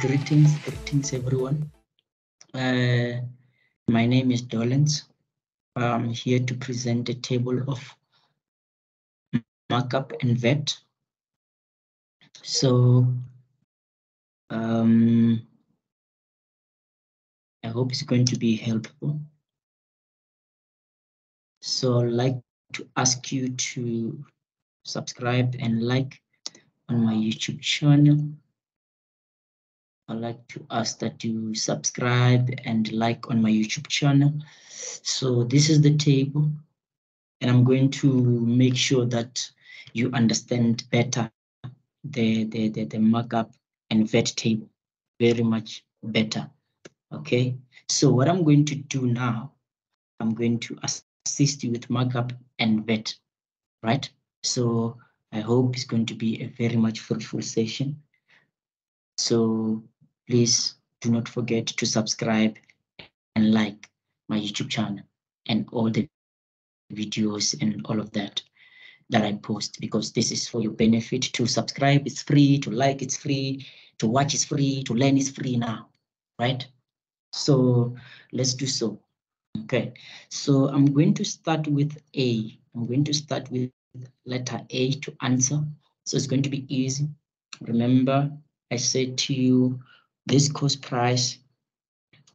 Greetings, greetings everyone. Uh, my name is Dolens. I'm here to present a table of markup and VAT. So um, I hope it's going to be helpful. So like to ask you to subscribe and like on my YouTube channel. I'd like to ask that you subscribe and like on my YouTube channel. So this is the table and I'm going to make sure that you understand better the, the, the, the markup and VAT table very much better. Okay, so what I'm going to do now, I'm going to assist you with markup and VAT, right? So I hope it's going to be a very much fruitful session. So please do not forget to subscribe and like my YouTube channel and all the videos and all of that that I post because this is for your benefit. To subscribe it's free, to like it's free, to watch it's free, to learn it's free now, right? So let's do so. Okay, so I'm going to start with A. I'm going to start with letter A to answer. So it's going to be easy. Remember, I said to you this cost price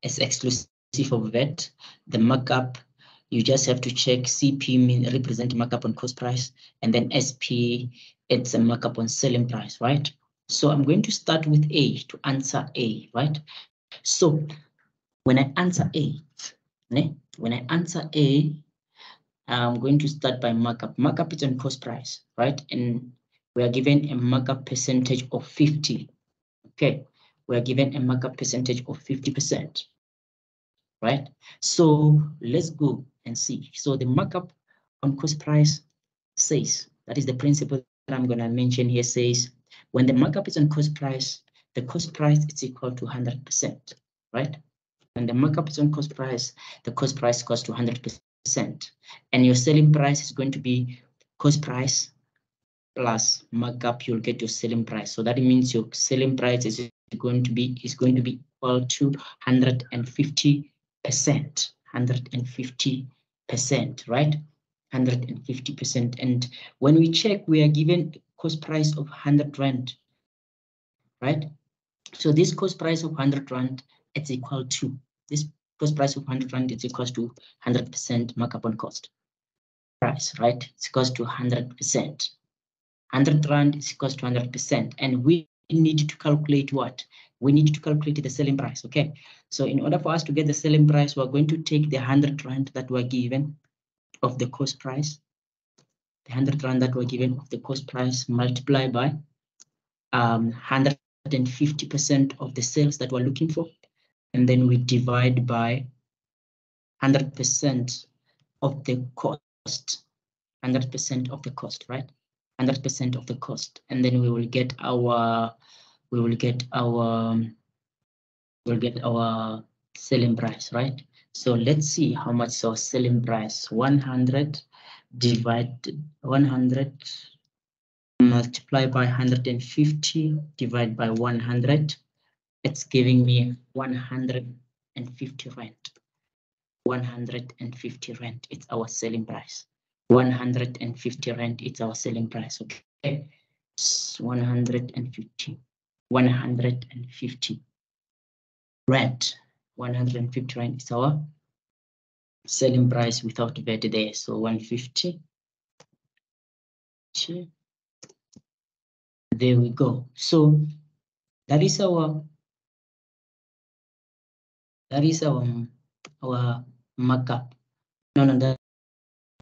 is exclusive of VAT. The markup, you just have to check CP mean represent markup on cost price, and then SP, it's a markup on selling price, right? So I'm going to start with A to answer A, right? So when I answer A, when I answer A, I'm going to start by markup. Markup is on cost price, right? And we are given a markup percentage of 50. Okay, we are given a markup percentage of 50%, right? So let's go and see. So the markup on cost price says, that is the principle that I'm going to mention here says, when the markup is on cost price, the cost price is equal to 100%, right? When the markup is on cost price, the cost price goes to 100%. And your selling price is going to be cost price plus markup, you'll get your selling price. So that means your selling price is going to be is going to be equal to 150 percent. 150 percent right? 150 percent. And when we check we are given cost price of 100 rand right? So this cost price of 100 rand it's equal to this cost price of 100 rand is equal to 100 percent markup on cost price right it's equal to 100 percent 100 rand is equal to 100 percent and we need to calculate what? We need to calculate the selling price, okay? So in order for us to get the selling price, we're going to take the 100 rand that we're given of the cost price, the 100 rand that we're given of the cost price multiply by um, 150% of the sales that we're looking for. And then we divide by 100% of the cost, 100% of the cost, right? 100% of the cost. And then we will get our we will get our we'll get our selling price right? So let's see how much our selling price 100 divided 100 multiply by 150 divide by 100 it's giving me 150 rand 150 rand it's our selling price. 150 rand it's our selling price okay? it's 150 150 rand. 150 rand is our selling price without VAT there. So 150 there we go. So that is our that is our our markup no no that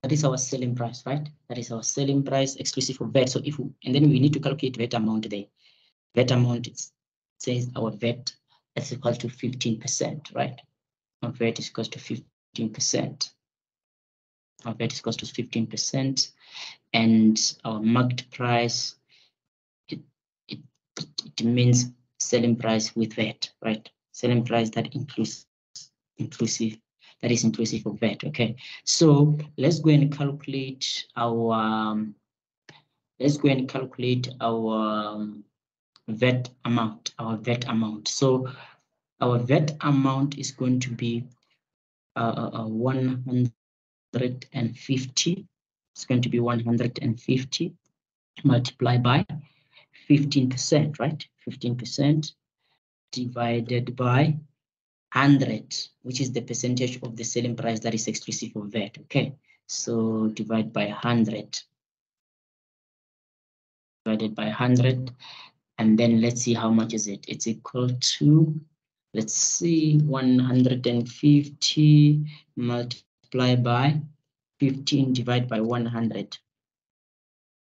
that is our selling price, right? That is our selling price exclusive of VAT. So if we, and then we need to calculate VAT amount there. VAT amount it says our VAT is equal to 15%, right? Our VAT is equal to 15%. Our VAT is equal to 15%. And our marked price, it, it, it means selling price with VAT, right? Selling price that includes inclusive that is inclusive of VAT. Okay, so let's go and calculate our um, let's go and calculate our um, VAT amount, our VAT amount. So our VAT amount is going to be uh, uh, uh 150. It's going to be 150 multiplied by 15%, right? 15% divided by 100, which is the percentage of the selling price that is exclusive of VAT. Okay, so divide by 100 divided by 100 and then let's see how much is it. It's equal to let's see 150 multiply by 15 divided by 100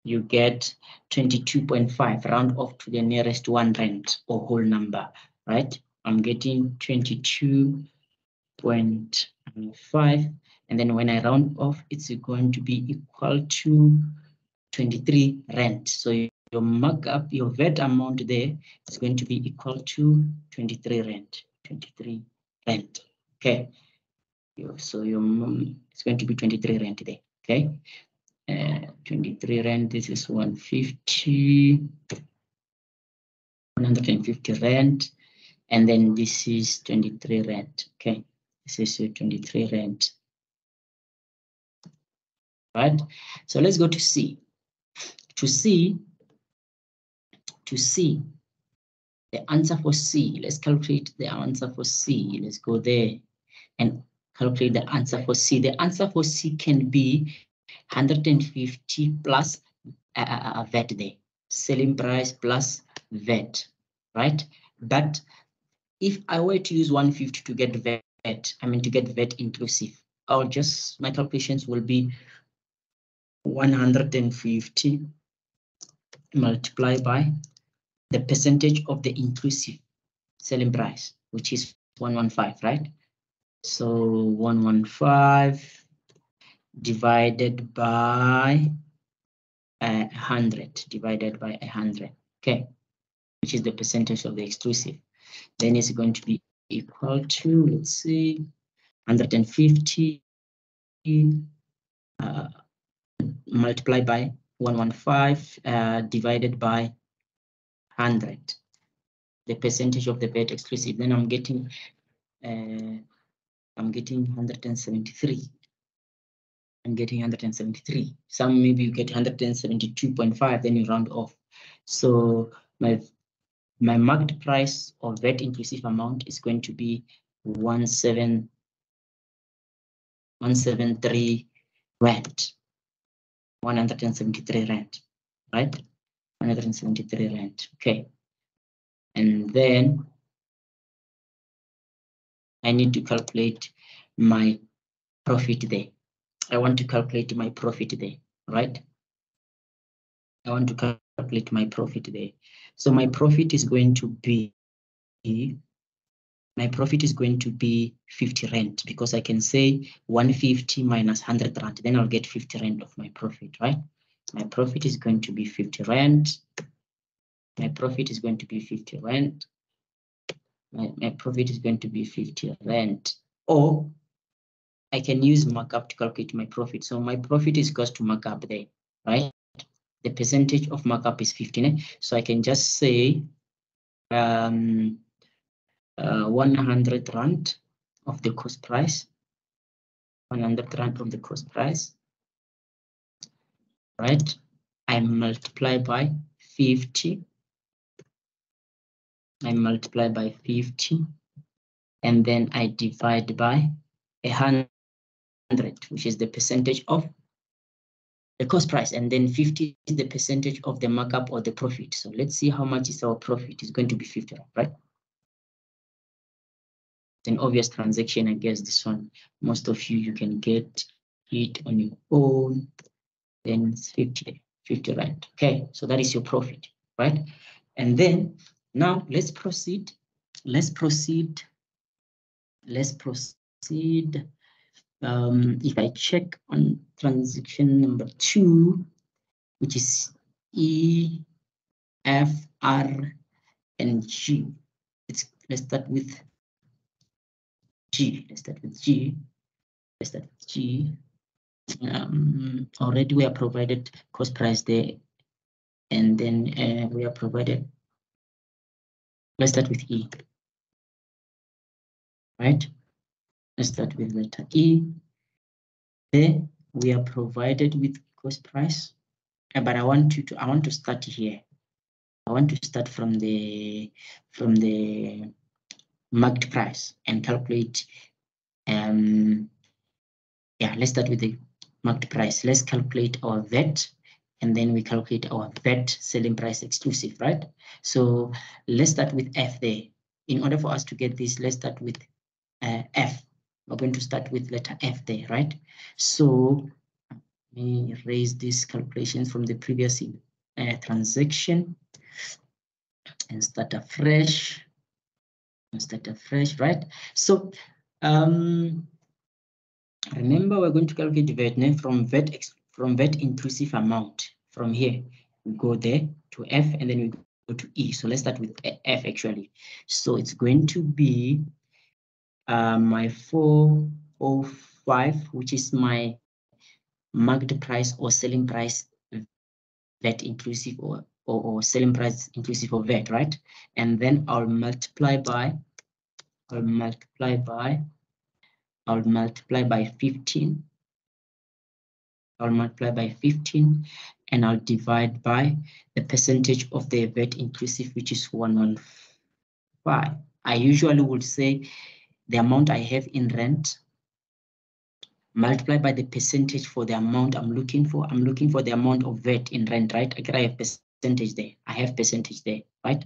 you get 22.5 round off to the nearest one rand or whole number right i'm getting 22.5 and then when i round off it's going to be equal to 23 rand. so your markup, your VAT amount there is going to be equal to 23 rand, 23 rand, Okay. So your it's going to be 23 rand there. Okay. Uh, 23 rand, this is 150, 150 rand. And then this is 23 rand. Okay. This is your 23 rand. Right. So let's go to C. To C, to C. The answer for C, let's calculate the answer for C. Let's go there and calculate the answer for C. The answer for C can be 150 plus uh, uh, uh VAT there, selling price plus VAT, right? But if I were to use 150 to get VAT, I mean to get VAT inclusive, I'll just, my calculations will be 150 multiplied by the percentage of the inclusive selling price, which is 115, right? So 115 divided by a 100, divided by a 100, okay, which is the percentage of the exclusive. Then it's going to be equal to, let's see, 150 uh, multiplied by 115 uh, divided by 100, the percentage of the VAT exclusive, then I'm getting, uh, I'm getting 173. I'm getting 173. Some maybe you get 172.5, then you round off. So my my market price of VAT inclusive amount is going to be 17 173 rand 173 rand right 173 rand. Okay. And then I need to calculate my profit there. I want to calculate my profit there, right? I want to calculate my profit there. So my profit is going to be, my profit is going to be 50 rand because I can say 150 minus 100 rand, then I'll get 50 rand of my profit, right? my profit is going to be 50 rand. My profit is going to be 50 rand. My, my profit is going to be 50 rand. Or I can use markup to calculate my profit. So my profit is equals to markup there, right? The percentage of markup is 15. So I can just say um, uh, 100 rand of the cost price. 100 rand of the cost price right? I multiply by 50. I multiply by 50. And then I divide by 100, which is the percentage of the cost price. And then 50 is the percentage of the markup or the profit. So let's see how much is our profit. It's going to be 50, right? It's an obvious transaction, I guess this one, most of you, you can get it on your own then it's 50, 50 rand. Okay, so that is your profit, right? And then now let's proceed. Let's proceed. Let's proceed. Um, if I check on transaction number two, which is E, F, R, and G. Let's start with G. let's start with G. Let's start with G. G. Um, already we are provided cost price there, and then uh, we are provided. Let's start with E. Right. Let's start with letter E. There we are provided with cost price, uh, but I want you to I want to start here. I want to start from the from the marked price and calculate um yeah let's start with the marked price. Let's calculate our VAT and then we calculate our VAT selling price exclusive right? So let's start with F there. In order for us to get this let's start with uh, F we're going to start with letter F there right so let me raise these calculations from the previous uh, transaction and start afresh start afresh, right? So um, remember we're going to calculate VAT from VAT from VAT inclusive amount from here. We go there to F and then we go to E. So let's start with F actually. So it's going to be uh, my 405, which is my market price or selling price VAT inclusive or or, or selling price inclusive of VAT, right? And then I'll multiply by, I'll multiply by, I'll multiply by 15. I'll multiply by 15 and I'll divide by the percentage of the VAT inclusive, which is 115. I usually would say the amount I have in rand multiply by the percentage for the amount I'm looking for. I'm looking for the amount of VAT in rand, right? I have percentage there. I have percentage there, right?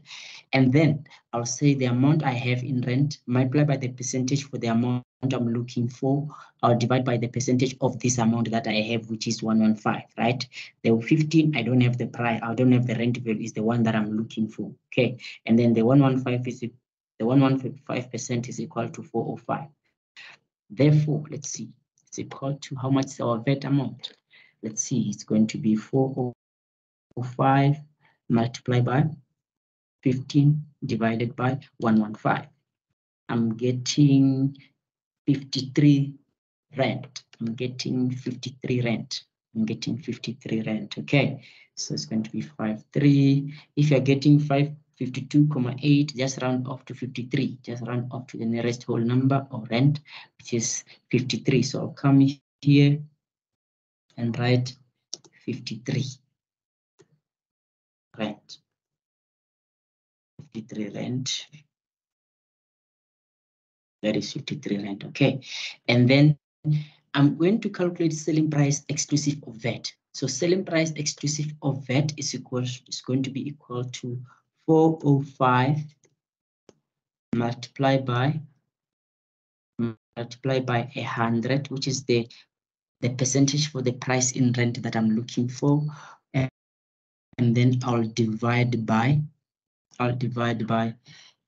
And then I'll say the amount I have in rand, multiply by the percentage for the amount I'm looking for. I'll divide by the percentage of this amount that I have, which is 115, right? The 15, I don't have the price, I don't have the rand value, is the one that I'm looking for, okay? And then the 115 is the 115% is equal to 405. Therefore, let's see, it's equal to how much is our VAT amount? Let's see, it's going to be 405 multiplied by 15 divided by 115. I'm getting 53 rand. I'm getting 53 rand. I'm getting 53 rand. Okay, so it's going to be 5, 3. If you're getting 5, 52,8, just round off to 53. Just round off to the nearest whole number of rand, which is 53. So I'll come here and write 53 rand. 53 rand. That is 53 rand, okay. And then I'm going to calculate selling price exclusive of VAT. So selling price exclusive of VAT is equal is going to be equal to 405 multiplied by multiplied by hundred, which is the the percentage for the price in rand that I'm looking for, and then I'll divide by, I'll divide by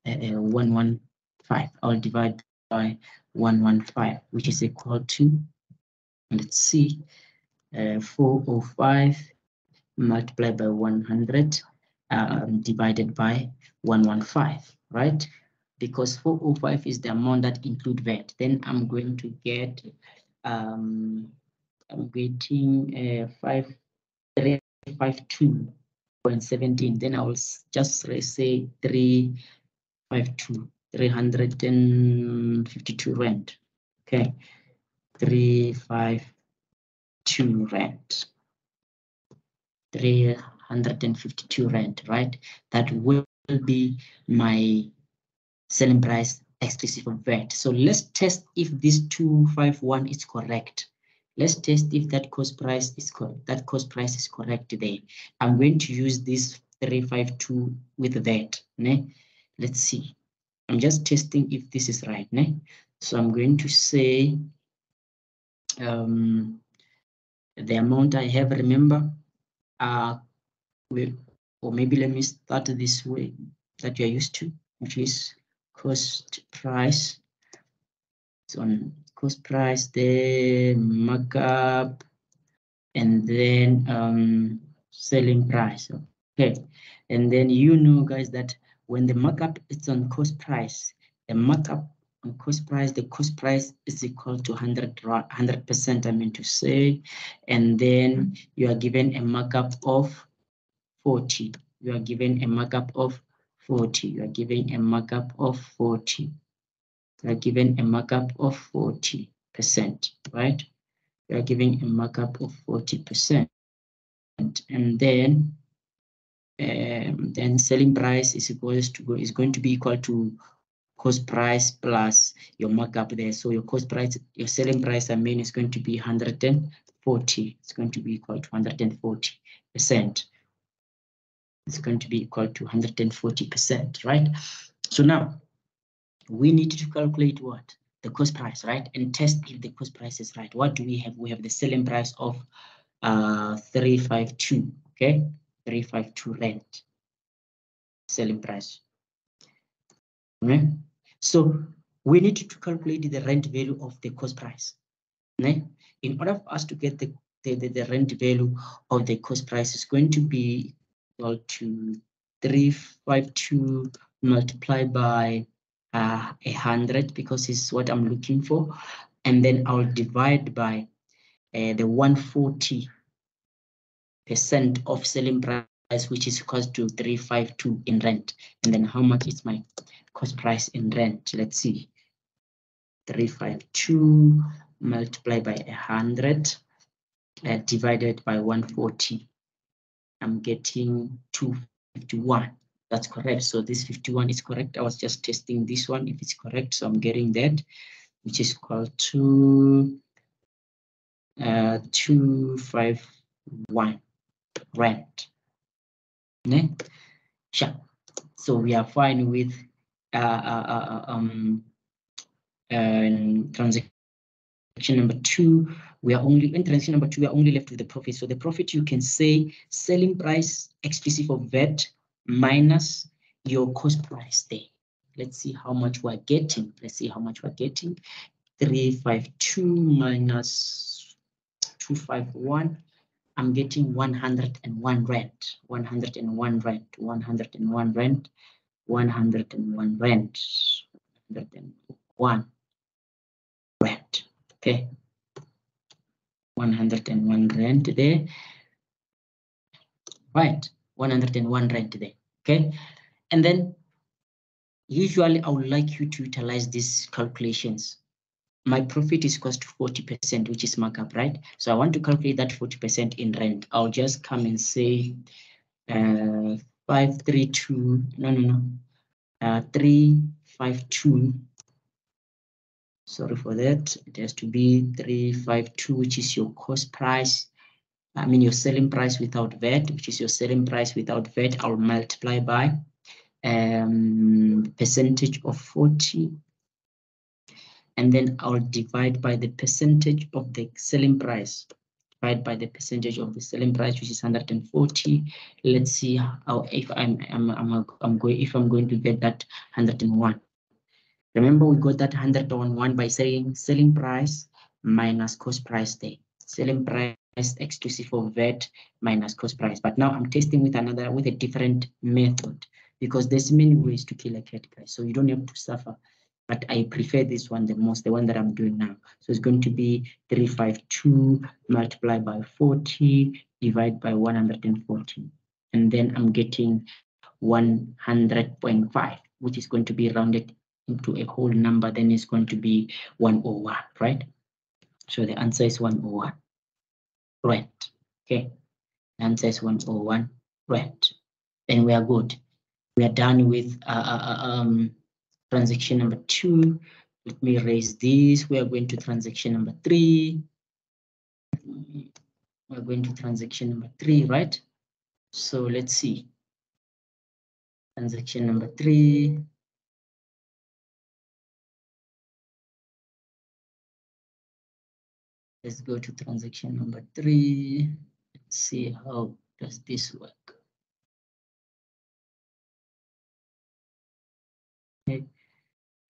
uh, uh 115. I'll divide by 115, which is equal to, let's see, uh, 405 multiplied by 100 um, divided by 115, right? Because 405 is the amount that include VAT. Then I'm going to get, um, I'm getting uh, 5352.17. Then I will just say 352, 352 rand. Okay, 352 rand. 3 152 rand, right? That will be my selling price exclusive of VAT. So let's test if this 251 is correct. Let's test if that cost price is that cost price is correct today. I'm going to use this 352 with that. Ne? Let's see. I'm just testing if this is right. Ne? So I'm going to say um, the amount I have, remember, are we, or maybe let me start this way that you're used to, which is cost price. It's on cost price, the markup, and then um, selling price. Okay, and then you know, guys, that when the markup is on cost price, the markup on cost price, the cost price is equal to 100, 100%, I mean to say, and then you are given a markup of 40. You are given a markup of 40. You are given a markup of 40. You are given a markup of 40%, right? You are giving a markup of 40%. And then um, then selling price is equals to is going to be equal to cost price plus your markup there. So your cost price, your selling price, I mean, is going to be 140. It's going to be equal to 140 percent. It's going to be equal to 140 percent, right? So now we need to calculate what the cost price, right, and test if the cost price is right. What do we have? We have the selling price of uh 352. Okay, 352 rand selling price. Okay. So we need to calculate the rand value of the cost price. Okay? In order for us to get the, the, the, the rand value of the cost price is going to be equal to 352 multiplied by uh, 100 because it's what I'm looking for. And then I'll divide by uh, the 140 percent of selling price, which is equal to 352 in rand. And then how much is my cost price in rand. Let's see. 352 multiplied by 100 uh, divided by 140. I'm getting 251. That's correct. So this 51 is correct. I was just testing this one if it's correct. So I'm getting that, which is equal to uh, 251 rand. Okay? Sure. So we are fine with uh, uh, uh, um, transaction number two, we are only in transaction number two, we are only left with the profit. So the profit you can say selling price exclusive of VAT minus your cost price there. Let's see how much we're getting. Let's see how much we're getting. 352 minus 251. I'm getting 101 rand, 101 rand, 101 rand 101 rand, 101 rand, okay. 101 rand there, right, 101 rand there, okay. And then usually I would like you to utilize these calculations. My profit is cost 40%, which is markup, right? So I want to calculate that 40% in rand. I'll just come and say uh, five three two no no no uh, three five two sorry for that. It has to be three five two which is your cost price. I mean your selling price without VAT which is your selling price without VAT I'll multiply by um, percentage of 40 and then I'll divide by the percentage of the selling price. Right by the percentage of the selling price which is 140 let's see how if i'm i'm i'm, I'm going if i'm going to get that 101 remember we got that 101 by saying selling price minus cost price there selling price exclusive of VAT minus cost price but now i'm testing with another with a different method because there's many ways to kill a cat price so you don't have to suffer but I prefer this one the most, the one that I'm doing now. So it's going to be 352 multiplied by 40 divided by 140. And then I'm getting 100.5, which is going to be rounded into a whole number. Then it's going to be 101, right? So the answer is 101, right? Okay, the answer is 101, right? Then we are good. We are done with uh, uh, uh um, transaction number two. Let me erase this. We are going to transaction number three. We're going to transaction number three, right? So let's see. Transaction number three. Let's go to transaction number three. Let's see how does this work. Okay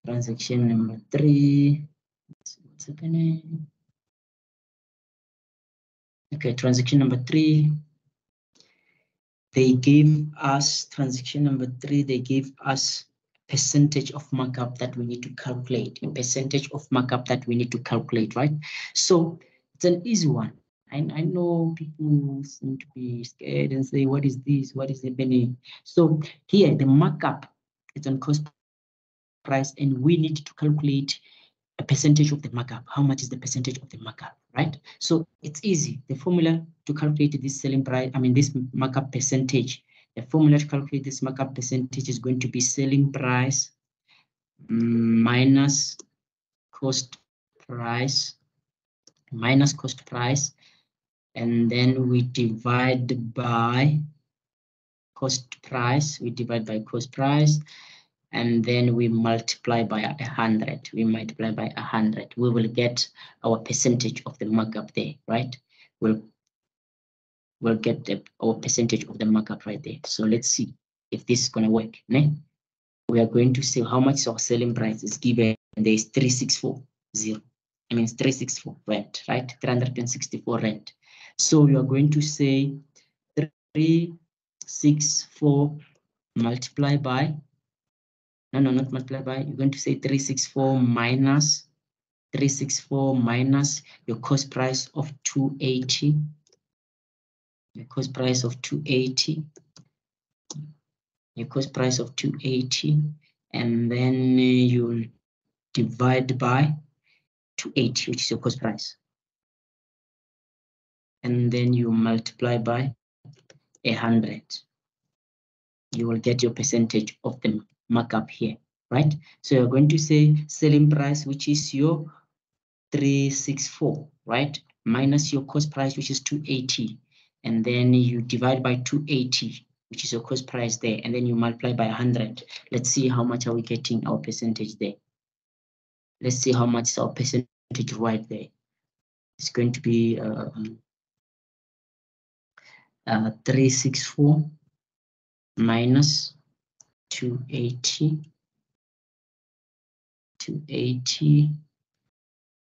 transaction number three. What's happening? Okay, transaction number three. They gave us transaction number three. They gave us percentage of markup that we need to calculate, a percentage of markup that we need to calculate, right? So it's an easy one. I, I know people seem to be scared and say, what is this? What is happening? So here, the markup is on cost price, and we need to calculate a percentage of the markup. How much is the percentage of the markup, right? So it's easy. The formula to calculate this selling price, I mean, this markup percentage, the formula to calculate this markup percentage is going to be selling price minus cost price minus cost price and then we divide by cost price we divide by cost price and then we multiply by a hundred. We multiply by a hundred. We will get our percentage of the markup there right? We'll we'll get the, our percentage of the markup right there. So let's see if this is going to work né? we are going to see how much our selling price is given. There is 3640 I mean, it's 364 rent, right? 364 rent. So you are going to say 364 multiply by, no, no, not multiply by, you're going to say 364 minus 364 minus your cost price of 280, your cost price of 280, your cost price of 280, and then uh, you'll divide by 280, which is your cost price. And then you multiply by 100. You will get your percentage of the markup here, right? So you're going to say selling price, which is your 364, right? Minus your cost price, which is 280. And then you divide by 280, which is your cost price there. And then you multiply by 100. Let's see how much are we getting our percentage there. Let's see how much is our percentage right there. It's going to be um, uh, 364 minus 280, 280,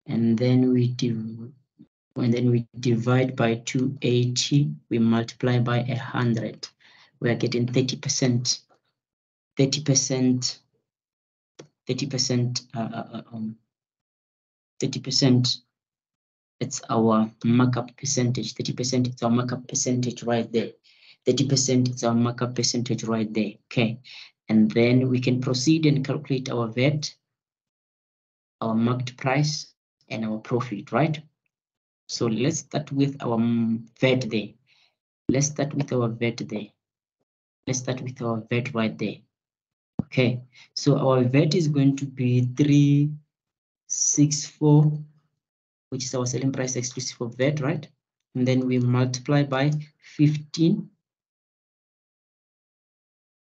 and then we do and then we divide by 280, we multiply by 100. We are getting 30%, 30%, 30% uh, uh, um, 30%, it's our markup percentage. 30% is our markup percentage right there. 30% is our markup percentage right there. Okay. And then we can proceed and calculate our VAT, our marked price, and our profit, right? So let's start with our VAT there. Let's start with our VAT there. Let's start with our VAT right there. Okay, so our VAT is going to be three six four, which is our selling price exclusive of VAT, right? And then we multiply by 15.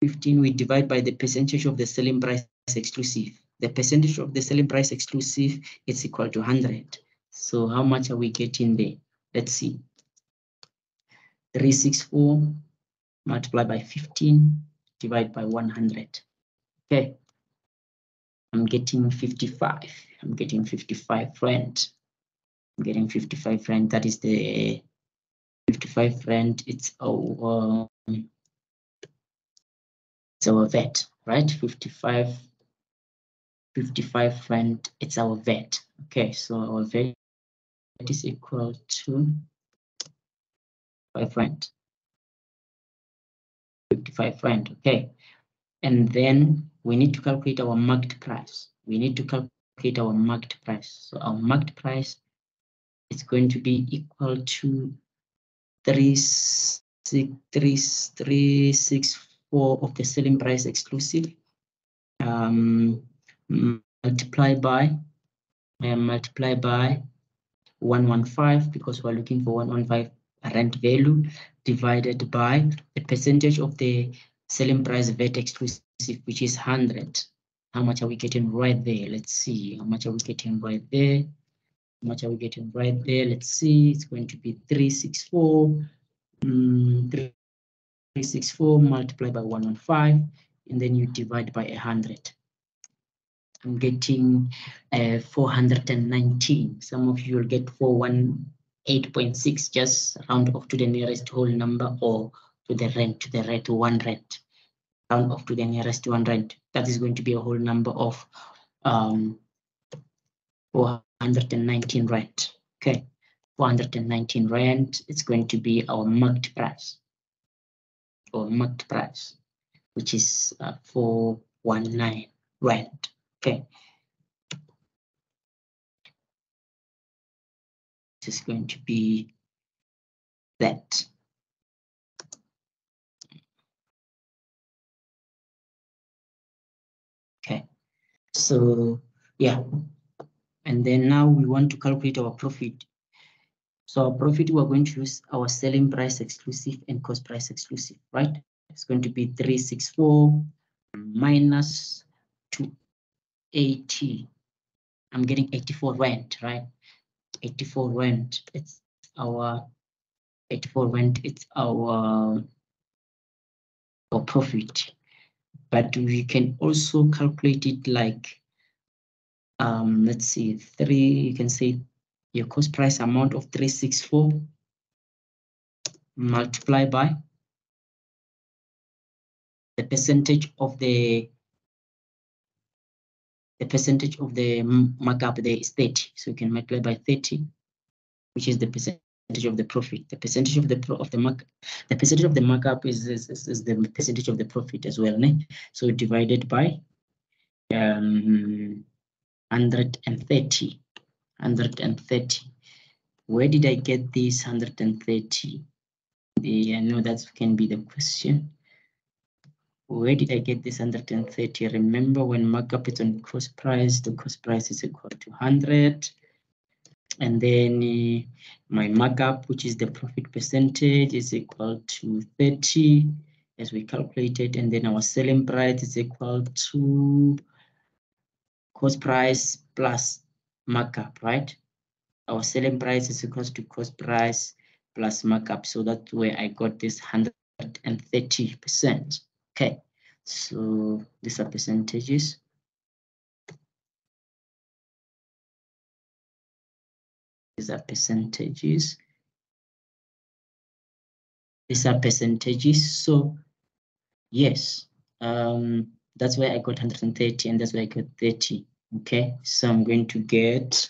15 we divide by the percentage of the selling price exclusive. The percentage of the selling price exclusive is equal to 100. So how much are we getting there? Let's see. 364 multiplied by 15 divided by 100. Okay, I'm getting 55. I'm getting 55 rand. I'm getting 55 rand. That is the 55 rand. It's our um, it's our VAT, right? 55 55 rand. It's our VAT. Okay, so our VAT is equal to 5 rand. 55 rand. Okay, and then we need to calculate our market price. We need to calculate our market price. So our market price is going to be equal to three six three three six four of the selling price exclusive um, multiply by uh, multiply by 115 because we're looking for 115 rand value divided by the percentage of the selling price VAT exclusive which is 100 how much are we getting right there? Let's see. How much are we getting right there? How much are we getting right there? Let's see. It's going to be 364. Mm, 364 multiplied by 115. And then you divide by 100. I'm getting uh, 419. Some of you will get 418.6. Just round off to the nearest whole number or to the rand, to the rate one rand. Round off to the nearest one rand. That is going to be a whole number of um, 419 rand. Okay, 419 rand. It's going to be our marked price or marked price, which is uh, 419 rand. Okay. This is going to be that. Okay, so yeah, and then now we want to calculate our profit. So our profit, we're going to use our selling price exclusive and cost price exclusive, right? It's going to be 364 minus 280. I'm getting 84 rand, right? 84 rand. It's our 84 rand. It's our our profit, but we can also calculate it like um let's see three. You can say your cost price amount of 364 multiply by the percentage of the the percentage of the markup there is 30. So you can multiply by 30, which is the percentage of the profit. The percentage of the pro of the mark the percentage of the markup is, is, is, the percentage of the profit as well. Ne? So divided by um 130. 130. Where did I get this 130? The, I know that can be the question where did I get this 130? Remember when markup is on cost price, the cost price is equal to 100. And then uh, my markup, which is the profit percentage, is equal to 30 as we calculated. And then our selling price is equal to cost price plus markup, right? Our selling price is equal to cost price plus markup. So that's where I got this 130%. Okay, so these are percentages. These are percentages. These are percentages. So yes, um, that's why I got 130 and that's why I got 30. Okay, so I'm going to get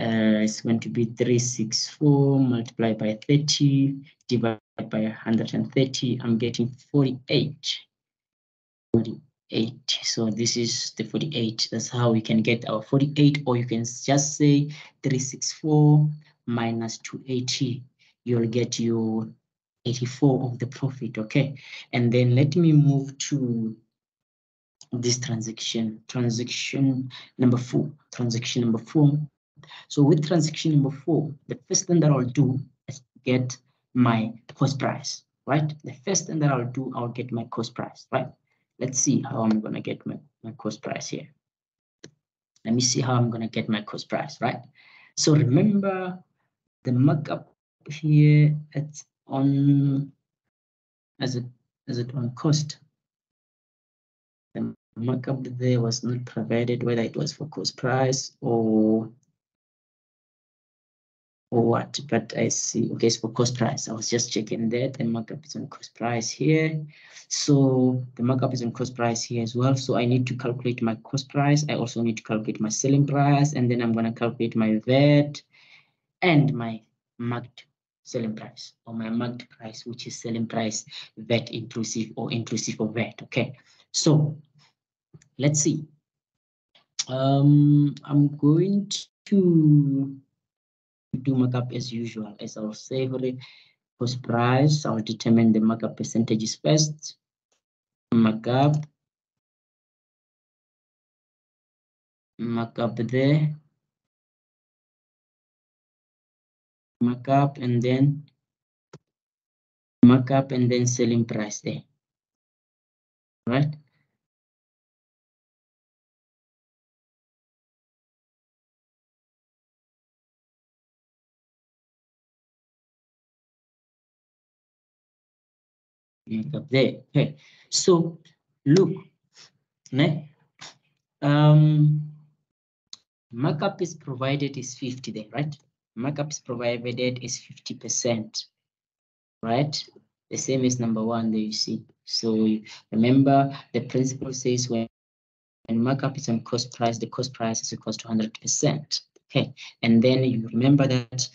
uh, it's going to be 364 multiplied by 30 divided by 130. I'm getting 48. 48. So this is the 48. That's how we can get our 48, or you can just say 364 minus 280. You'll get your 84 of the profit. Okay, and then let me move to this transaction, transaction number four, transaction number four. So with transaction number four, the first thing that I'll do is get my cost price, right? The first thing that I'll do, I'll get my cost price, right? Let's see how I'm gonna get my, my cost price here. Let me see how I'm gonna get my cost price, right? So remember the markup here, it's on, as it, as it on cost. The markup there was not provided, whether it was for cost price or or what, but I see, okay, it's for cost price. I was just checking that the markup is on cost price here. So the markup is on cost price here as well. So I need to calculate my cost price. I also need to calculate my selling price, and then I'm gonna calculate my VAT and my marked selling price or my marked price, which is selling price VAT inclusive or inclusive of VAT, okay? So let's see. Um, I'm going to do markup as usual. As I'll the cost price, I'll determine the markup percentages first. Markup. Markup there. Markup and then markup and then selling price there. Right? Up there. Okay, so look, ne? um, markup is provided is 50 there, right? Markup is provided is 50%, right? the same as number one there you see. So remember the principle says when, when markup is on cost price, the cost price is equals to 100%. Okay, and then you remember that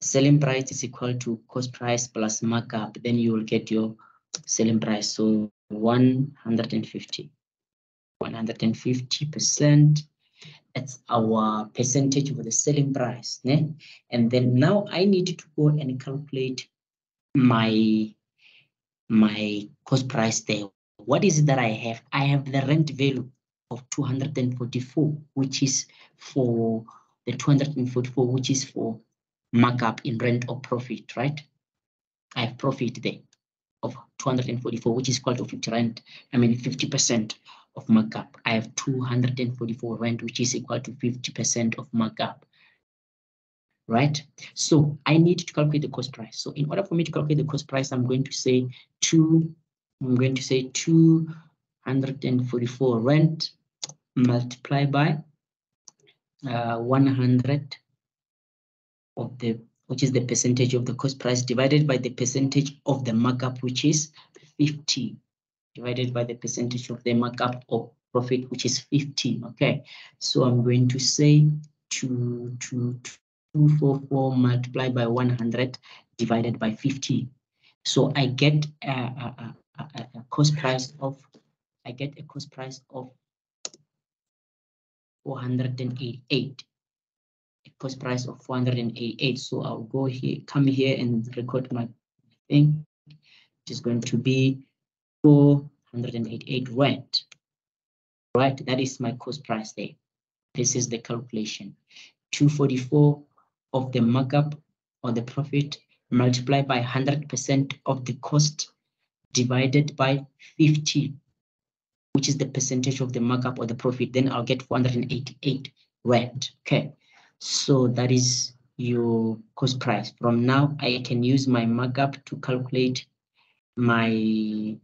selling price is equal to cost price plus markup, then you will get your selling price. So 150, 150%. That's our percentage of the selling price. Ne? And then now I need to go and calculate my my cost price there. What is it that I have? I have the rand value of 244, which is for the 244, which is for markup in rand or profit, right? I have profit there of 244, which is equal to 50 rand, I mean 50% of markup. I have 244 rand, which is equal to 50% of markup. Right? So I need to calculate the cost price. So in order for me to calculate the cost price, I'm going to say two, I'm going to say 244 rand multiplied by uh, 100 of the which is the percentage of the cost price divided by the percentage of the markup, which is 50, divided by the percentage of the markup of profit, which is 50. Okay, so I'm going to say 2, 2, 244 multiplied by 100 divided by 50. So I get a, a, a, a cost price of, I get a cost price of 488 cost price of 488. So I'll go here, come here and record my thing, which is going to be 488 rand. Right, that is my cost price there. This is the calculation. 244 of the markup or the profit multiplied by 100% of the cost divided by 50, which is the percentage of the markup or the profit, then I'll get 488 rand. Okay, so that is your cost price. From now, I can use my markup to calculate my,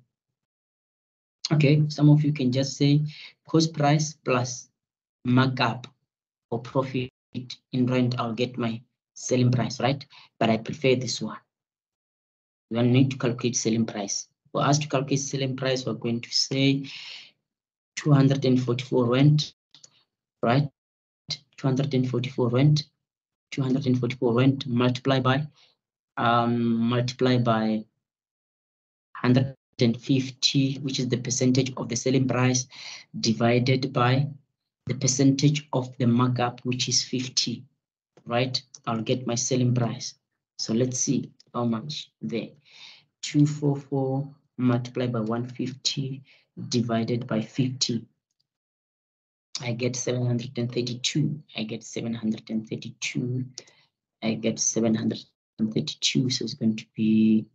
okay, some of you can just say cost price plus markup or profit in rand, I'll get my selling price, right? But I prefer this one. We need to calculate selling price. For us to calculate selling price, we're going to say 244 rand, right? 244 rand, 244 rand multiply by um, multiply by 150, which is the percentage of the selling price, divided by the percentage of the markup, which is 50, right? I'll get my selling price. So let's see how much there. 244 multiplied by 150 divided by 50 I get 732. I get 732. I get 732. So it's going to be,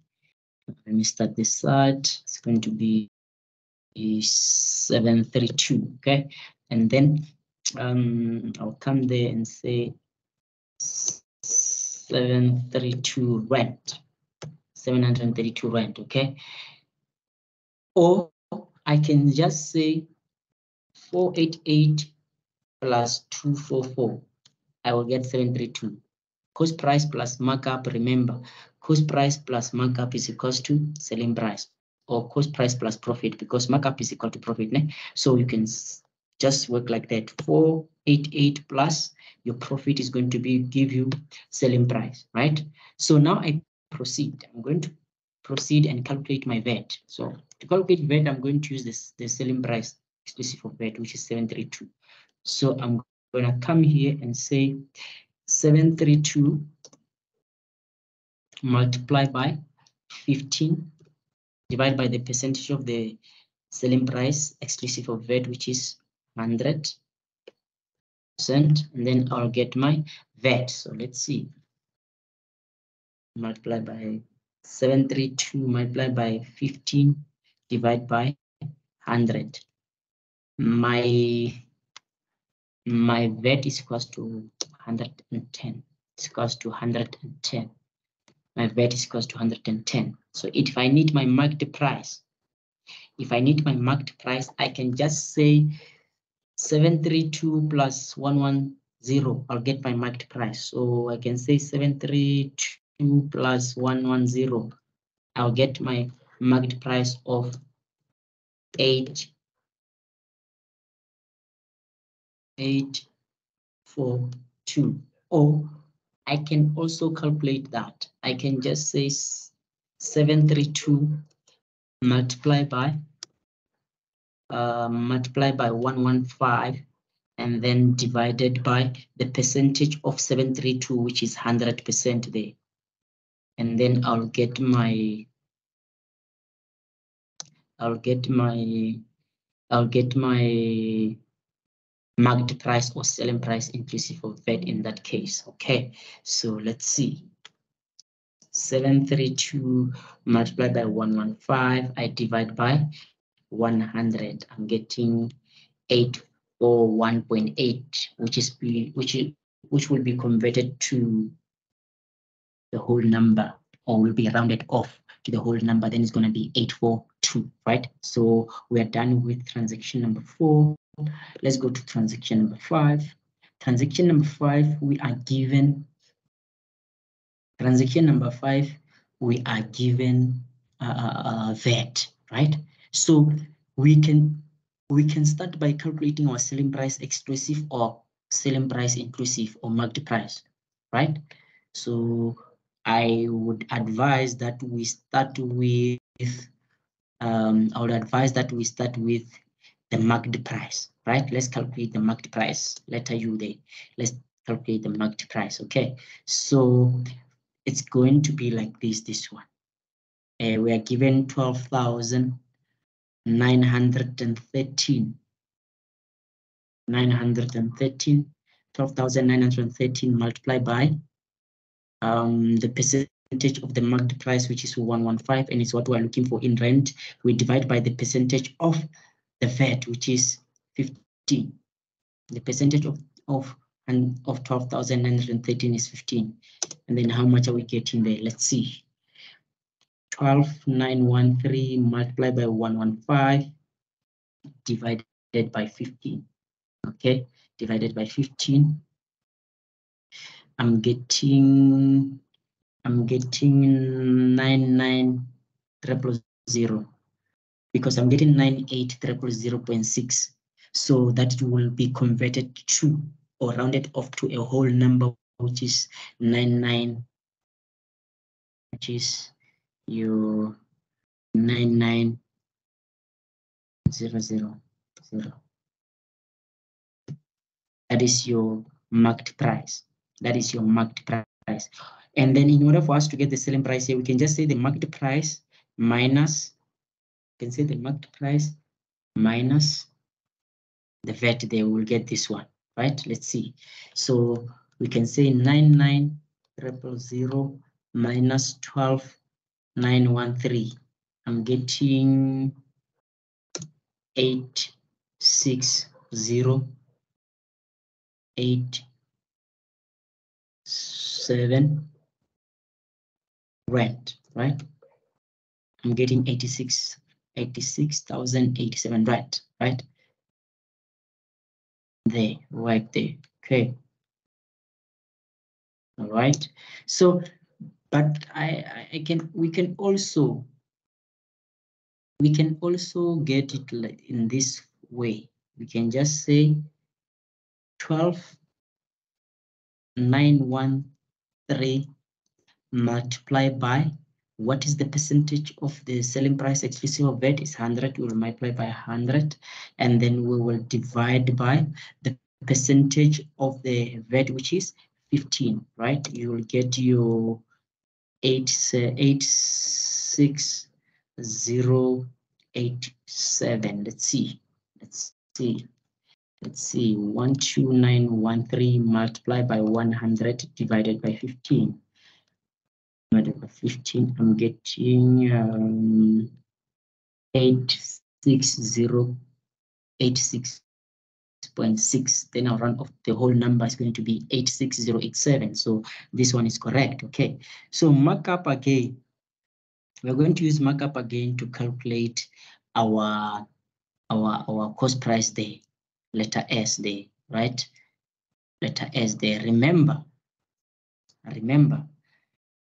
let me start this side. It's going to be 732. Okay. And then um, I'll come there and say 732 rand. 732 rand. Okay. Or I can just say 488 plus 244, I will get 732. Cost price plus markup, remember, cost price plus markup is equals to selling price or cost price plus profit because markup is equal to profit. Ne? So you can just work like that. 488 plus your profit is going to be give you selling price, right? So now I proceed. I'm going to proceed and calculate my VAT. So to calculate VAT, I'm going to use this the selling price exclusive of VAT, which is 732. So I'm going to come here and say 732 multiplied by 15 divided by the percentage of the selling price exclusive of VAT, which is 100 percent, and then I'll get my VAT. So let's see. Multiply by 732 multiplied by 15 divided by 100 my my VAT is equals to 110. It's equals to 110. My VAT is equals to 110. So if I need my market price, if I need my market price, I can just say 732 plus 110. I'll get my market price. So I can say 732 plus 110. I'll get my market price of eight, eight, four, two. Or I can also calculate that. I can just say 732 multiply by uh, multiply by 115 and then divided by the percentage of 732, which is 100% there. And then I'll get my, I'll get my, I'll get my market price or selling price inclusive of VAT in that case. Okay, so let's see. 732 multiplied by 115, I divide by 100. I'm getting 8 or 1.8, which is which is, which will be converted to the whole number or will be rounded off to the whole number. Then it's going to be 842, right? So we are done with transaction number four. Let's go to transaction number five. Transaction number five, we are given transaction number five, we are given uh, uh, that, right? So we can we can start by calculating our selling price exclusive or selling price inclusive or market price, right? So I would advise that we start with, um, I would advise that we start with the market price, right? Let's calculate the market price, letter U there. Let's calculate the market price, okay? So it's going to be like this, this one. Uh, we are given 12,000 913 913 12,913 multiplied by um, the percentage of the market price, which is 115, and it's what we're looking for in rand. We divide by the percentage of the VAT, which is 15. The percentage of of and of 12,913 is 15. And then how much are we getting there? Let's see. 12913 multiplied by 115 divided by 15. Okay, divided by 15. I'm getting I'm getting 99 triple zero because I'm getting 98 triple zero point six. So that will be converted to or rounded off to a whole number which is 99 which is your nine nine zero zero zero. That is your marked price. That is your marked price. And then in order for us to get the selling price here, we can just say the market price minus, can say the market price minus the VAT there, we'll get this one, right? Let's see. So we can say 99 triple zero minus 12 913. I'm getting 860 eight seven rand, right? I'm getting 86 86,087 rand, right? There, right there. Okay. All right. So but I, I can we can also we can also get it like in this way. We can just say 12 913 multiplied by what is the percentage of the selling price exclusive of VAT is 100 we'll multiply by 100 and then we will divide by the percentage of the VAT which is 15 right you will get your eight eight six zero eight seven. Let's see. Let's see. Let's see. One two nine one three multiplied by one hundred divided by fifteen. Divided by fifteen. I'm getting um, eight six zero eight six 0.6, then I'll run off the whole number is going to be 86087. So this one is correct. Okay. So markup again. We're going to use markup again to calculate our our our cost price there. Letter S there, right? Letter S there. Remember, remember,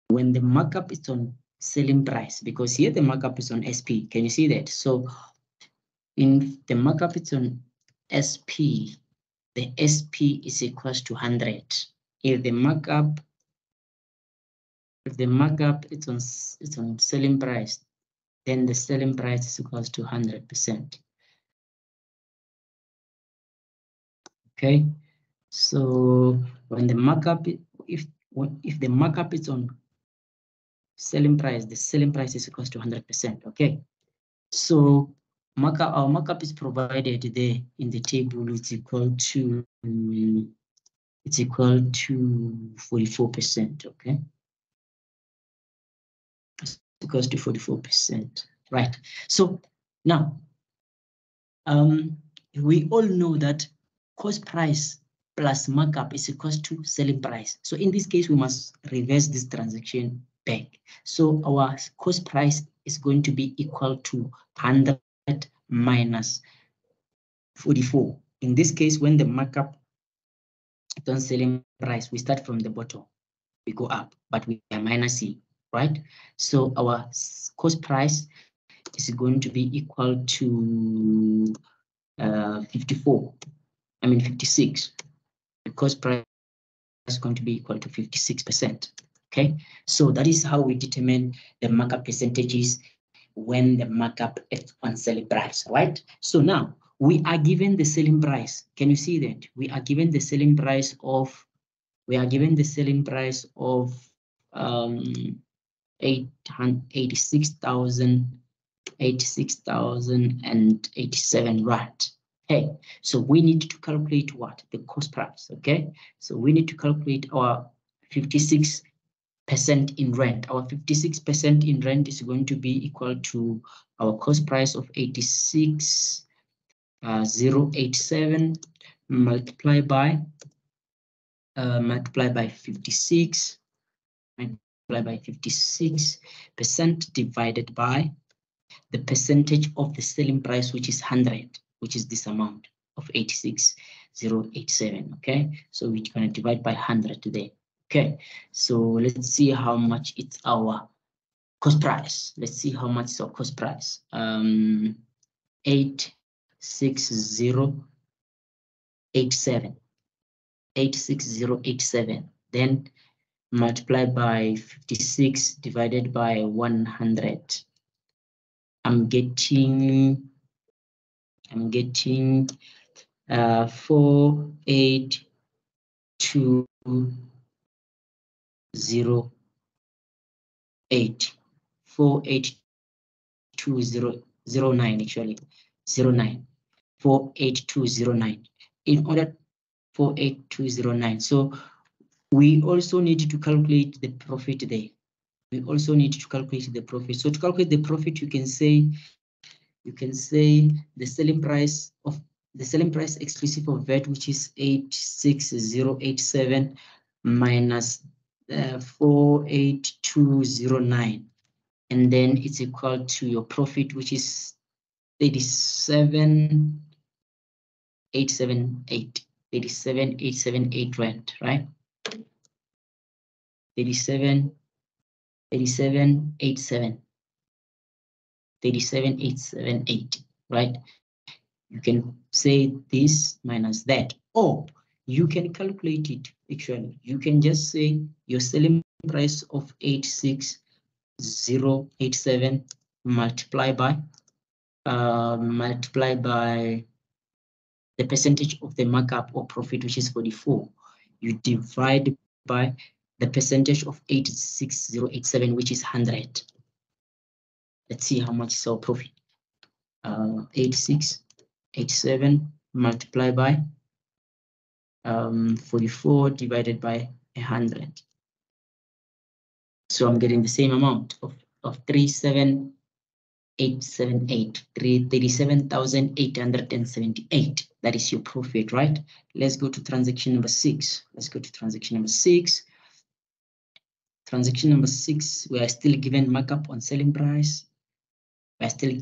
when the markup is on selling price because here the markup is on SP. Can you see that? So in the markup it's on SP, the SP is equals to 100. If the markup if the markup it's on it's on selling price, then the selling price is equals to 100%. Okay, so when the markup if if the markup is on selling price, the selling price is equals to 100%. Okay, so markup our markup is provided there in the table. It's equal to it's equal to 44%. Okay, it's equals to 44%. Right. So now, um, we all know that cost price plus markup is equals to selling price. So in this case, we must reverse this transaction back. So our cost price is going to be equal to 100 minus 44. In this case, when the markup on selling price, we start from the bottom, we go up, but we are minusing, right? So our cost price is going to be equal to uh, 54, I mean 56 The cost price is going to be equal to 56%. Okay, so that is how we determine the markup percentages when the markup is on selling price, right? So now we are given the selling price. Can you see that? We are given the selling price of, we are given the selling price of um, 886,000, 86,087 rand. Okay, so we need to calculate what? The cost price, okay? So we need to calculate our 56% in rand. Our 56% in rand is going to be equal to our cost price of 86,087 uh, multiplied by uh, multiply by 56 multiply by 56 percent divided by the percentage of the selling price which is 100 which is this amount of 86087 okay so we're going to divide by 100 today okay so let's see how much it's our cost price. Let's see how much is our cost price. Um 86087 86087 then multiply by 56 divided by 100 i'm getting I'm getting uh, four eight two zero eight four eight two zero zero nine actually zero nine four eight two zero nine. In order four eight two zero nine. So we also need to calculate the profit there. We also need to calculate the profit. So to calculate the profit you can say you can say the selling price of the selling price exclusive of VAT, which is 86087 minus uh, 48209. And then it's equal to your profit, which is 37878, 37878 rand, right? 37, 3787. 37878, right? You can say this minus that, or you can calculate it actually. You can just say your selling price of 86087 multiply by uh, multiply by the percentage of the markup or profit, which is 44. You divide by the percentage of 86087, which is 100. Let's see how much is our profit. Uh, 86, 87 multiplied by um, 44 divided by 100. So I'm getting the same amount of, of 37878, 37,878. That is your profit, right? Let's go to transaction number six. Let's go to transaction number six. Transaction number six, we are still given markup on selling price we're still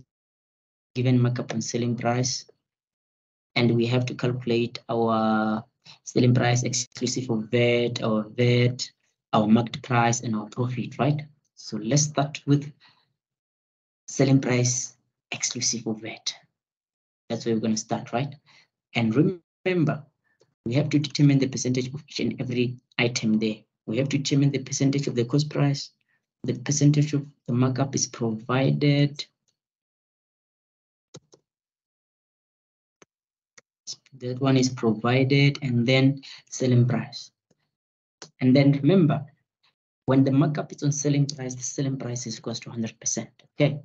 given markup on selling price and we have to calculate our selling price exclusive of VAT, our VAT, our market price, and our profit, right? So let's start with selling price exclusive of VAT. That's where we're going to start, right? And remember, we have to determine the percentage of each and every item there. We have to determine the percentage of the cost price. The percentage of the markup is provided. That one is provided and then selling price. And then remember, when the markup is on selling price, the selling price is equals to 100%, okay?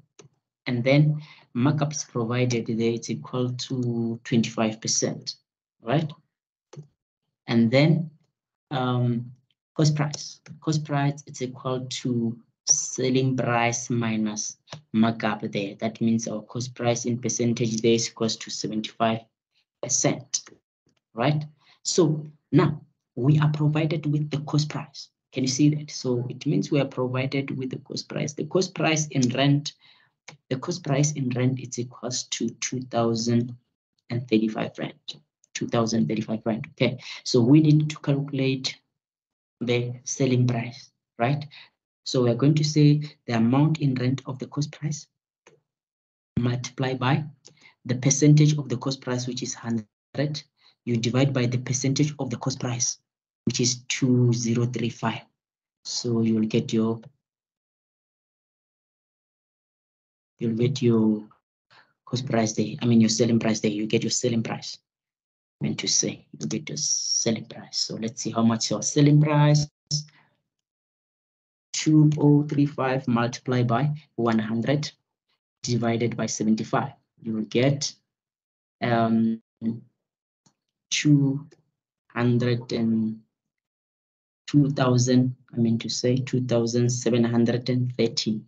And then markup is provided there, it's equal to 25%, right? And then um, cost price, cost price, it's equal to selling price minus markup there. That means our cost price in percentage there is equals to 75%, right? So now we are provided with the cost price. Can you see that? So it means we are provided with the cost price. The cost price in rand, the cost price in rand is equals to 2035 rand. 2035 rand. Okay, so we need to calculate the selling price, right? So we're going to say the amount in rand of the cost price multiply by the percentage of the cost price, which is 100. You divide by the percentage of the cost price, which is 2035. So you'll get your you'll get your cost price there. I mean your selling price there. You get your selling price. I meant to say you get your selling price. So let's see how much your selling price. 2035 multiplied by 100 divided by 75. You will get um, 200 and 2000, I mean to say 2,713.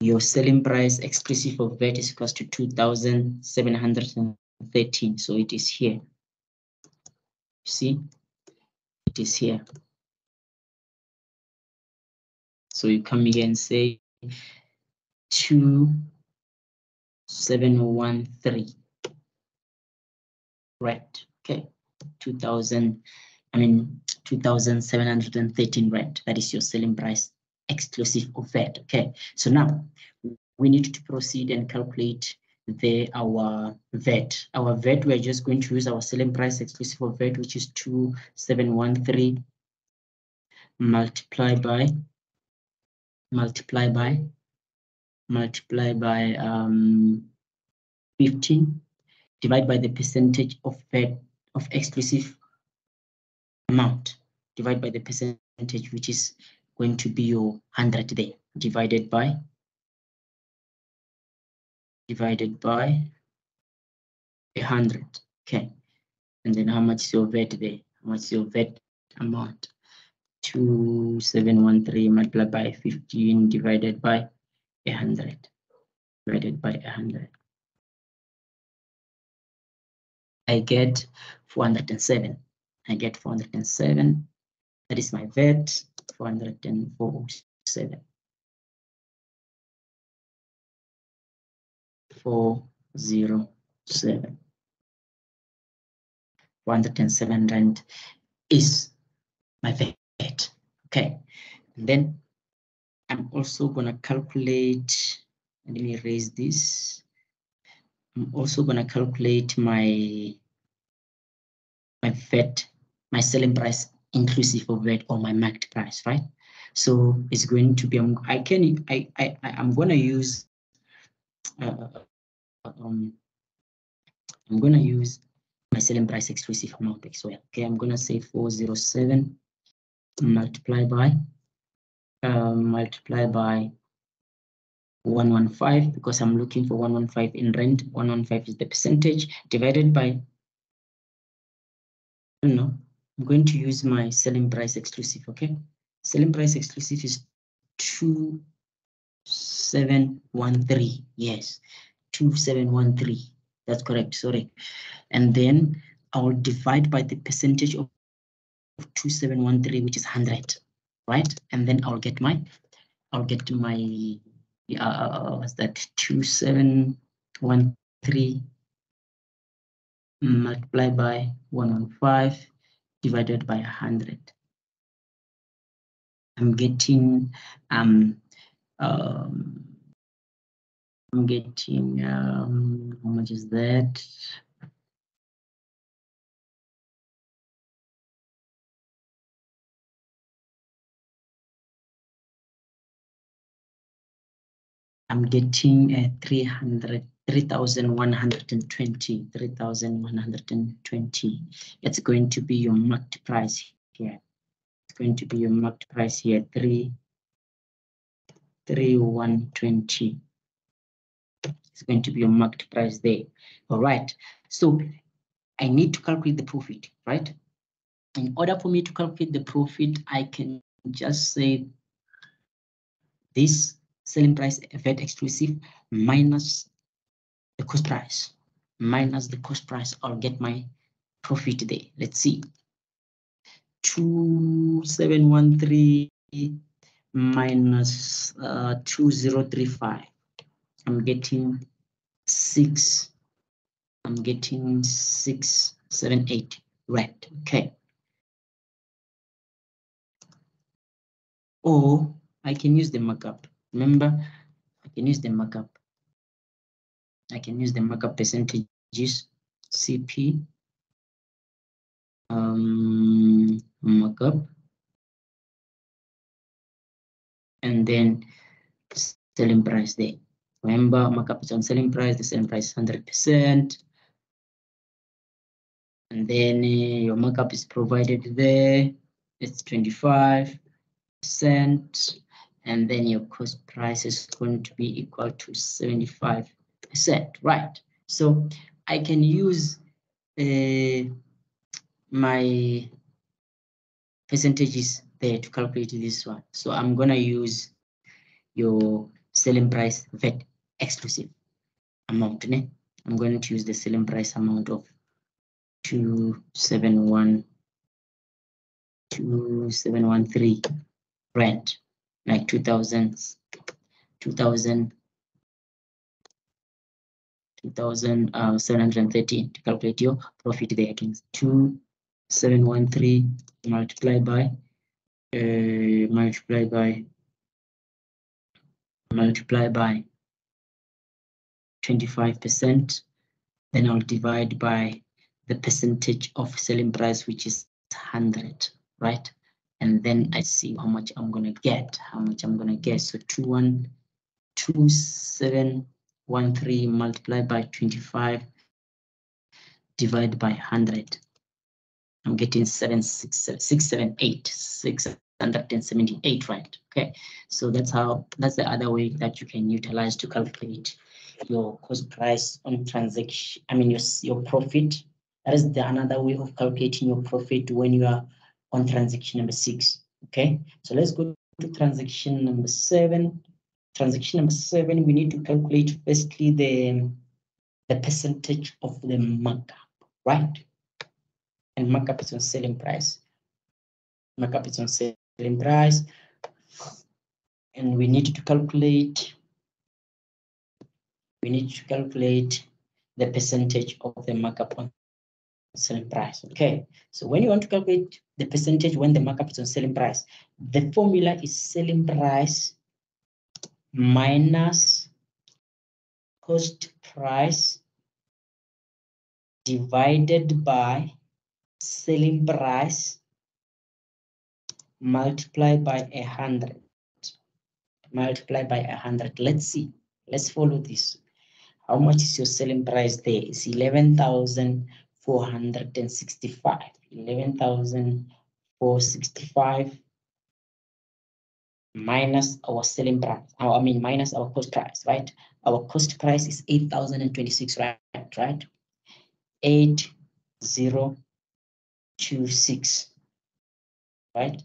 Your selling price exclusive of VAT is equals to 2,713. So it is here. See, it is here. So you come here and say 2713. Right, okay, 2000, I mean 2,713 rand. That is your selling price exclusive of VAT. Okay, so now we need to proceed and calculate the our VAT. Our VAT, we're just going to use our selling price exclusive of VAT, which is 2713 multiply by multiply by multiply by um 15 divide by the percentage of VAT of exclusive amount divide by the percentage which is going to be your 100 there divided by divided by 100 okay? And then how much is your VAT there? How much is your VAT amount? 2713 multiplied by 15 divided by 100 divided by 100 I get 407 I get 407 that is my VAT, 447 407 407 rand is my VAT. Okay, and then I'm also going to calculate, let me erase this. I'm also going to calculate my, my VAT, my selling price inclusive of VAT or my market price, right? So it's going to be, I can, I, I, I'm going to use, uh, um, I'm going to use my selling price exclusive amount as well. Okay, I'm going to say 407 multiply by um, multiply by 115 because I'm looking for 115 in rand. 115 is the percentage divided by, I don't know, I'm going to use my selling price exclusive, okay? Selling price exclusive is 2713, yes, 2713, that's correct, sorry. And then I'll divide by the percentage of 2713, which is 100, right? And then I'll get my, I'll get my, uh, what's that, 2713 multiplied by 115 divided by 100. I'm getting um um I'm getting um how much is that? I'm getting uh, a 300, 3,120, 3,120. It's going to be your marked price here. It's going to be your marked price here, 3, 3,120. It's going to be your marked price there. All right. So I need to calculate the profit, right? In order for me to calculate the profit, I can just say this selling price VAT exclusive minus the cost price minus the cost price I'll get my profit there. Let's see. 2713 minus uh, 2035 I'm getting six I'm getting six seven eight red okay. Or I can use the markup Remember, I can use the markup. I can use the markup percentages, CP, um, markup, and then selling price there. Remember, markup is on selling price, the selling price is 100%. And then uh, your markup is provided there, it's 25% and then your cost price is going to be equal to 75%, right? So I can use uh, my percentages there to calculate this one. So I'm gonna use your selling price VAT exclusive amount. Ne? I'm going to use the selling price amount of 271 2713 rand like 2000 2000 2713 to calculate your profit there against 2713 multiplied by uh, multiply by multiply by 25%, then I'll divide by the percentage of selling price, which is 100, right? And then I see how much I'm gonna get, how much I'm gonna get. So two one two seven one three multiplied by 25 divided by 100. I'm getting seven six six seven eight six hundred and seventy eight, right? Okay, so that's how that's the other way that you can utilize to calculate your cost price on transaction. I mean your your profit. That is the another way of calculating your profit when you are on transaction number six. Okay, so let's go to transaction number seven. Transaction number seven, we need to calculate firstly the, the percentage of the markup, right? And markup is on selling price. Markup is on selling price. And we need to calculate, we need to calculate the percentage of the markup on selling price. Okay, so when you want to calculate the percentage when the markup is on selling price, the formula is selling price minus cost price divided by selling price multiplied by a hundred. Multiplied by a hundred. Let's see. Let's follow this. How much is your selling price there? Is 11,000 465 11,465 minus our selling price. I mean minus our cost price right? Our cost price is 8,026 right? Right? 8026 right?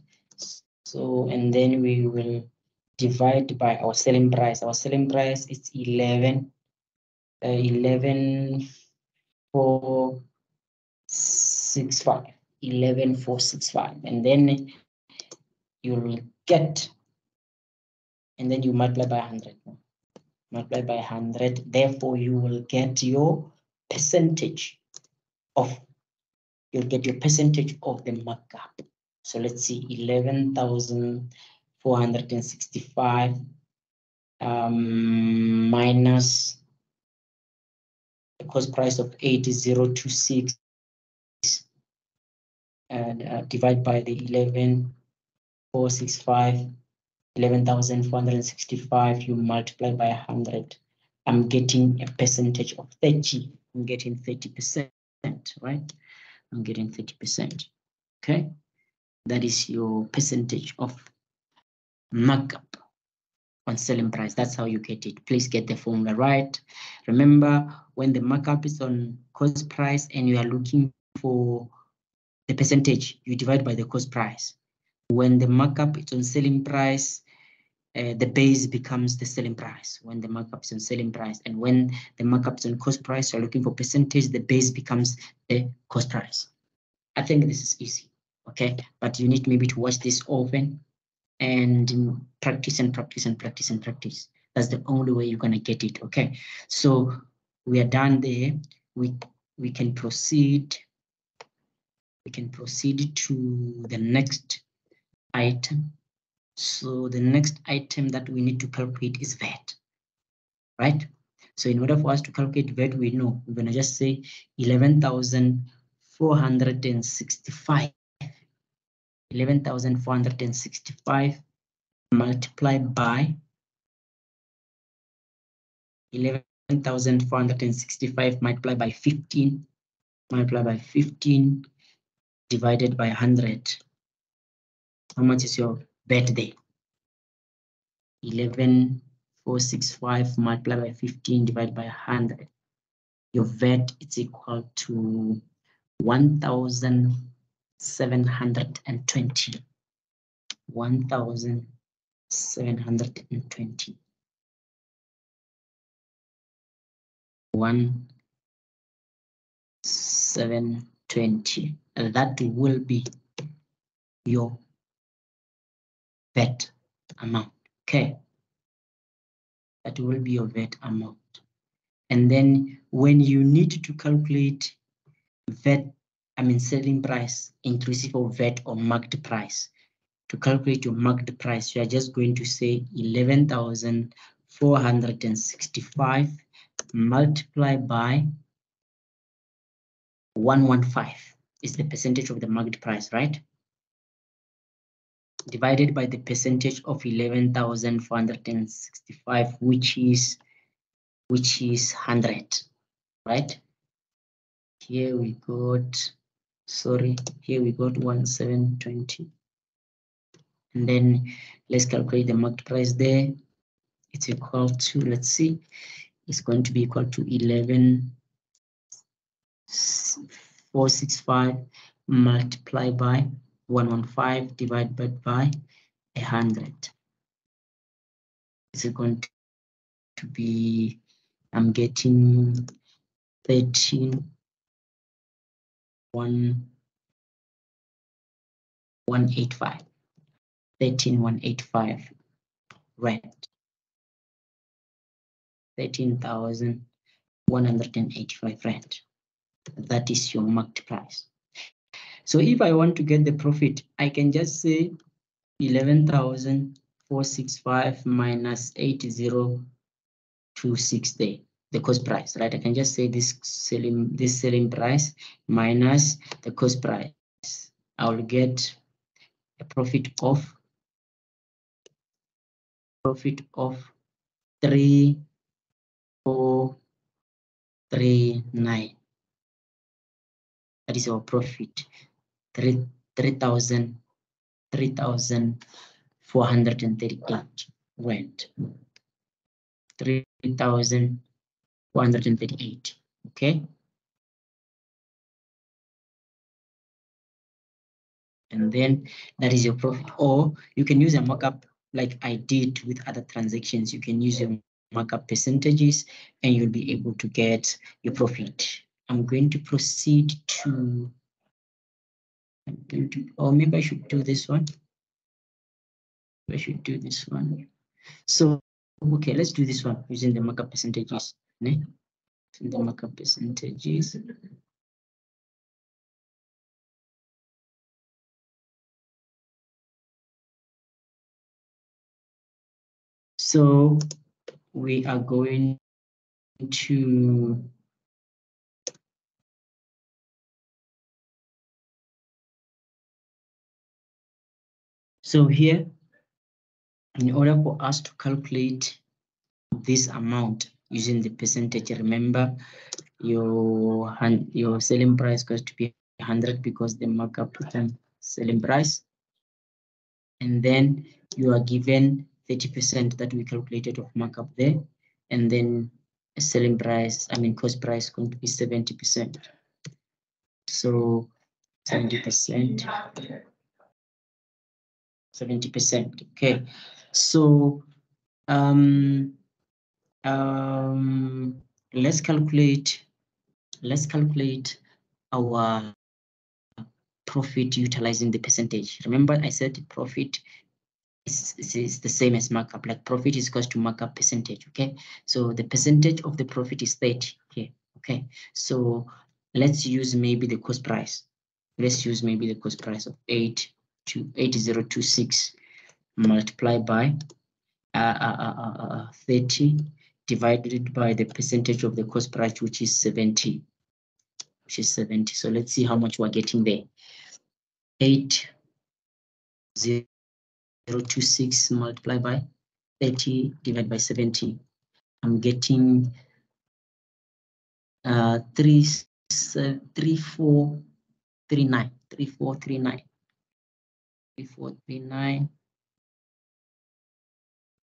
So and then we will divide by our selling price. Our selling price is 11 uh, 11 4 six five, 11 4 6 5 and then you'll get and then you multiply by 100 multiply by 100 therefore you will get your percentage of you'll get your percentage of the markup so let's see 11,000 465 um, minus the cost price of 8026 and uh, divide by the 11,465, 11,465, you multiply by 100. I'm getting a percentage of 30. I'm getting 30%, right? I'm getting 30%, okay? That is your percentage of markup on selling price. That's how you get it. Please get the formula right. Remember, when the markup is on cost price and you are looking for the percentage, you divide by the cost price. When the markup is on selling price, uh, the base becomes the selling price when the markup is on selling price. And when the markup is on cost price, you're looking for percentage, the base becomes the cost price. I think this is easy, okay? But you need maybe to watch this often and practice and practice and practice and practice. That's the only way you're gonna get it, okay? So we are done there. We, we can proceed. We can proceed to the next item. So the next item that we need to calculate is VAT, right? So in order for us to calculate VAT, we know we're gonna just say 11,465 11,465 multiplied by 11,465 multiplied by 15 multiplied by 15 divided by 100. How much is your there? 11,465 multiplied by 15 divided by 100. Your VAT is equal to 1,000 720 1720 one seven twenty and that will be your VAT amount okay that will be your VAT amount and then when you need to calculate VAT I mean selling price inclusive of VAT or marked price. To calculate your marked price, you are just going to say 11,465 multiplied by 115 is the percentage of the market price, right? Divided by the percentage of 11,465, which is which is 100, right? Here we got sorry here we got 1720 and then let's calculate the market price there it's equal to let's see it's going to be equal to 11 465 multiplied by 115 divided by 100 is it going to be i'm getting 13 one one eight five. Thirteen one eight five That is your marked price. So if I want to get the profit, I can just say eleven thousand four six five minus eight zero two six there the cost price, right? I can just say this selling this selling price minus the cost price. I will get a profit of profit of three four three nine. That is our profit. Three three thousand three thousand four hundred and thirty-eight rand. Three thousand 138, okay? And then that is your profit. Or you can use a markup like I did with other transactions. You can use your markup percentages and you'll be able to get your profit. I'm going to proceed to, I'm going to, or maybe I should do this one. I should do this one. So, okay, let's do this one using the markup percentages né? The markup percentages. So we are going to So here, in order for us to calculate this amount using the percentage, remember your your selling price goes to be 100 because the markup is selling price. And then you are given 30% that we calculated of markup there. And then selling price, I mean cost price is going to be 70%. So 70%. 70%. Okay, so um, um, let's calculate, let's calculate our profit utilizing the percentage. Remember I said profit is, is the same as markup, like profit is equal to markup percentage, okay? So the percentage of the profit is 30 okay, okay? So let's use maybe the cost price. Let's use maybe the cost price of 8 to 8026 multiplied by uh, uh, uh, uh, 30 divided by the percentage of the cost price, which is 70, which is 70. So let's see how much we're getting there. 8, 0, 26 multiplied by 30 divided by 70. I'm getting uh, 3, 3, 4, 3, 9, 3, 4, 3, 9. 3439.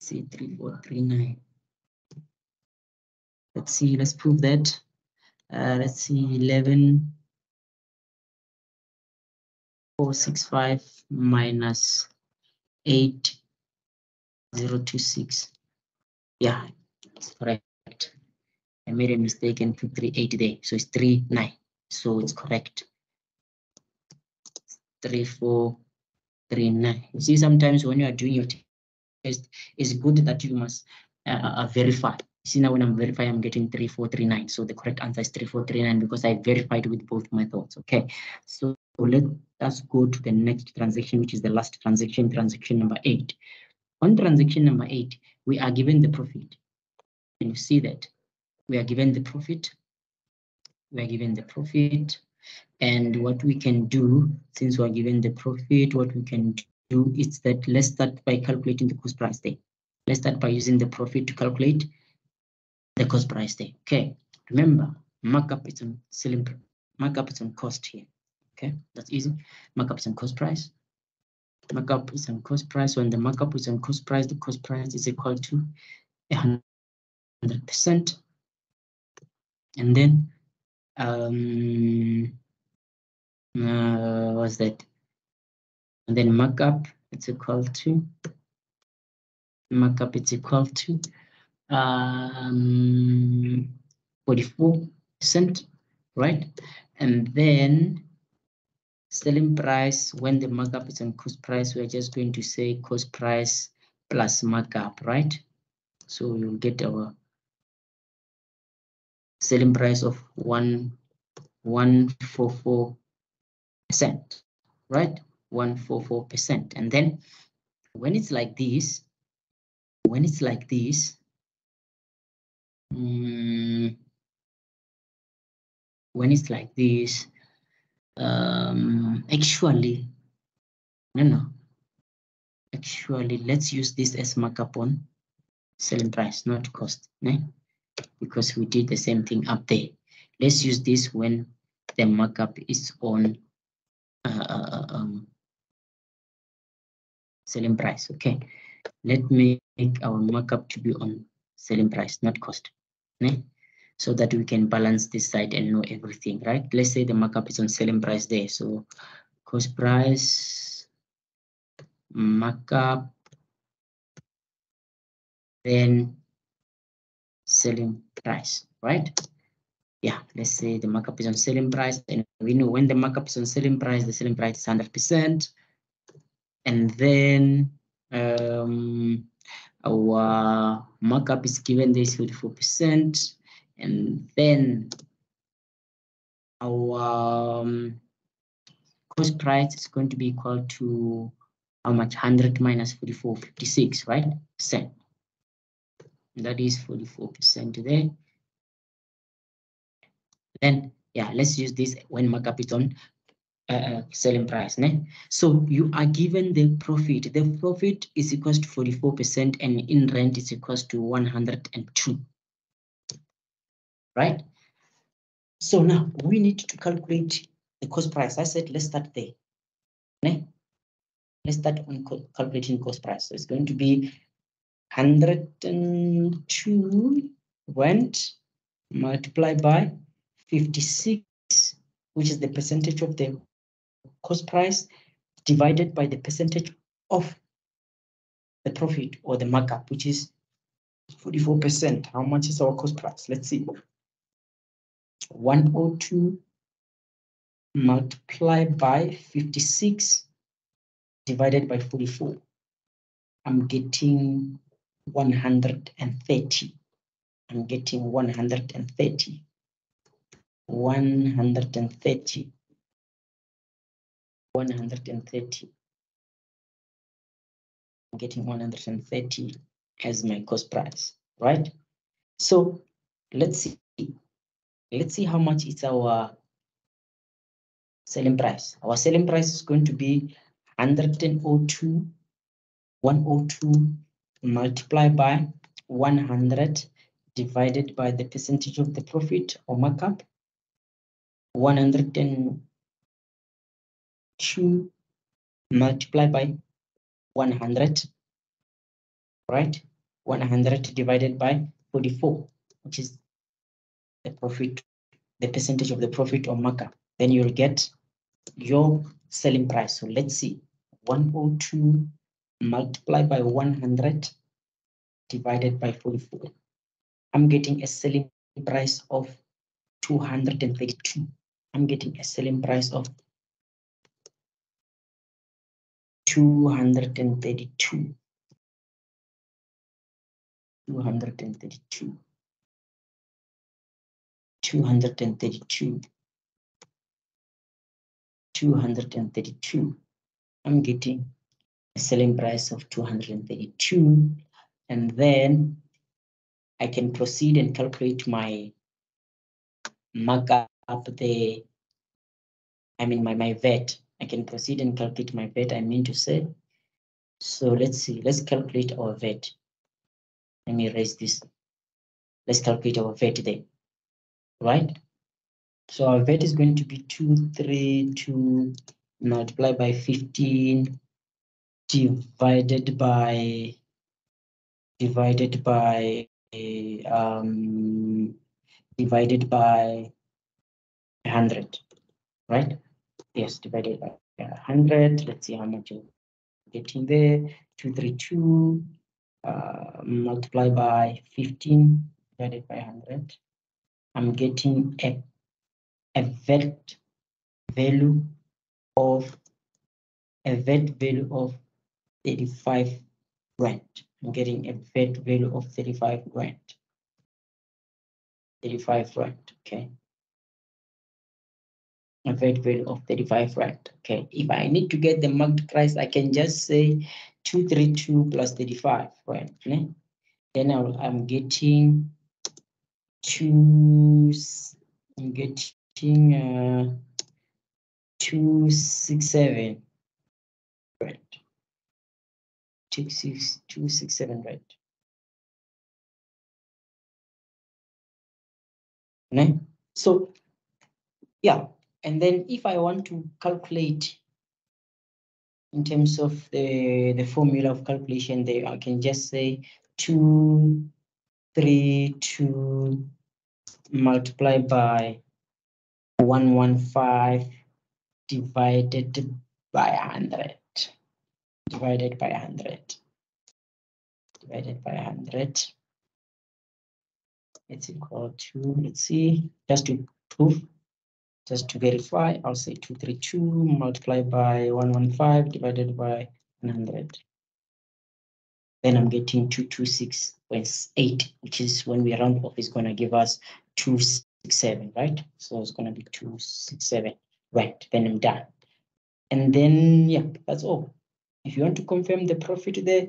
See 3439. Let's see, let's prove that. Uh, let's see 11 465 minus 8026. Yeah, it's correct. I made a mistake and put 380 there. So it's 39. So it's correct. 34 three nine. You see, sometimes when you are doing your test, it's good that you must uh, uh, uh verify. See now when I'm verifying, I'm getting 3439. So the correct answer is 3439 because I verified with both methods. Okay, so let us go to the next transaction, which is the last transaction, transaction number eight. On transaction number eight, we are given the profit. And you see that we are given the profit. We are given the profit. And what we can do, since we're given the profit, what we can do is that let's start by calculating the cost price day. Let's start by using the profit to calculate the cost price day. Okay, remember, markup is on selling, markup is on cost here. Okay, that's easy. Markup is on cost price. Markup is on cost price. When the markup is on cost price, the cost price is equal to 100%. And then um, uh, what's that? And then markup, it's equal to, markup, it's equal to um, 44%, right? And then selling price, when the markup is on cost price, we're just going to say cost price plus markup, right? So we'll get our selling price of one one four four percent, right? One four four percent, and then when it's like this, when it's like this, um, when it's like this, um, actually, no, no, actually, let's use this as markup on selling price, not cost. Right? Because we did the same thing up there. Let's use this when the markup is on uh, uh, uh, um, selling price. Okay, let me make our markup to be on selling price, not cost. Okay? So that we can balance this side and know everything, right? Let's say the markup is on selling price there. So cost price, markup, then selling price, right? Yeah, let's say the markup is on selling price, and we know when the markup is on selling price, the selling price is 100%. And then um, our markup is given this 44%. And then our um, cost price is going to be equal to how much 100 minus 44, 56, right? Percent. That is 44% there. Then, yeah, let's use this when markup is on uh, selling price. Ne? So you are given the profit. The profit is equals to 44% and in rand is equals to 102. Right? So now we need to calculate the cost price. I said, let's start there. Ne? Let's start on calculating cost price. So it's going to be 102 went multiplied by 56, which is the percentage of the cost price divided by the percentage of the profit or the markup, which is 44%. How much is our cost price? Let's see. 102 multiplied by 56 divided by 44. I'm getting 130. I'm getting 130. 130. 130. I'm getting 130 as my cost price, right? So let's see. Let's see how much is our selling price. Our selling price is going to be 102, 102 multiplied by 100 divided by the percentage of the profit or markup. 102 multiplied by 100, right? 100 divided by 44, which is the profit, the percentage of the profit or markup. Then you'll get your selling price. So let's see, 102 multiplied by 100 divided by 44. I'm getting a selling price of 232. I'm getting a selling price of 232. 232. 232. 232. I'm getting selling price of 232. And then I can proceed and calculate my markup the, I mean, my, my VAT. I can proceed and calculate my VAT, I mean to say. So let's see, let's calculate our VAT. Let me erase this. Let's calculate our VAT there, right? So our VAT is going to be 232 multiplied by 15 divided by divided by um divided by 100 right? Yes divided by 100 let's see how much you're getting there. 232 uh, multiplied by 15 divided by 100 i'm getting a a VAT value of a VAT value of 35 rand. I'm getting a VAT value of 35 rand. 35 rand, okay. A VAT value of 35 rand, okay. If I need to get the marked price, I can just say 232 plus 35 rand. Okay? Then i am getting two, I'm getting uh, 267 right 267 right okay. so yeah and then if i want to calculate in terms of the the formula of calculation there i can just say two three two multiply by 115 divided by 100 divided by 100 divided by 100 it's equal to let's see just to prove just to verify i'll say 232 multiplied by 115 divided by 100 then i'm getting 226.8 which is when we round off is going to give us 267, right? So it's gonna be two, six, seven, right? Then I'm done. And then, yeah, that's all. If you want to confirm the profit there,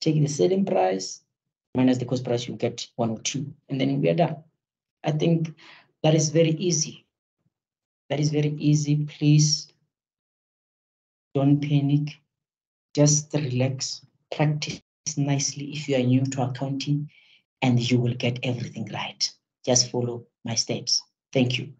take the selling price, minus the cost price, you get one or two, and then we are done. I think that is very easy. That is very easy. Please don't panic. Just relax, practice nicely if you are new to accounting, and you will get everything right. Just follow my steps. Thank you.